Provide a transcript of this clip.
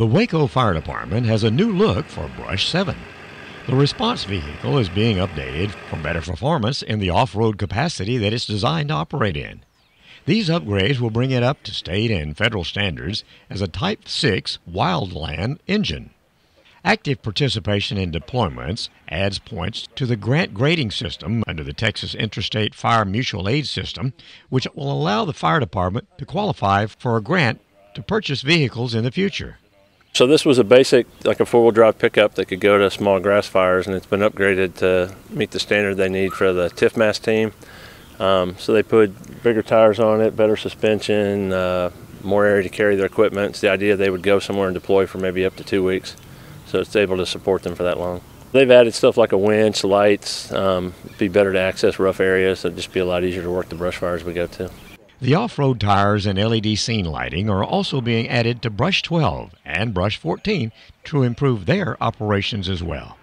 The Waco Fire Department has a new look for Brush 7. The response vehicle is being updated for better performance in the off road capacity that it's designed to operate in. These upgrades will bring it up to state and federal standards as a Type 6 wildland engine. Active participation in deployments adds points to the grant grading system under the Texas Interstate Fire Mutual Aid System, which will allow the fire department to qualify for a grant to purchase vehicles in the future. So this was a basic, like a four-wheel drive pickup that could go to small grass fires, and it's been upgraded to meet the standard they need for the TIFMAS team. Um, so they put bigger tires on it, better suspension, uh, more area to carry their equipment. It's the idea they would go somewhere and deploy for maybe up to two weeks, so it's able to support them for that long. They've added stuff like a winch, lights, um, be better to access rough areas, so it'd just be a lot easier to work the brush fires we go to. The off road tires and LED scene lighting are also being added to Brush 12 and Brush 14 to improve their operations as well.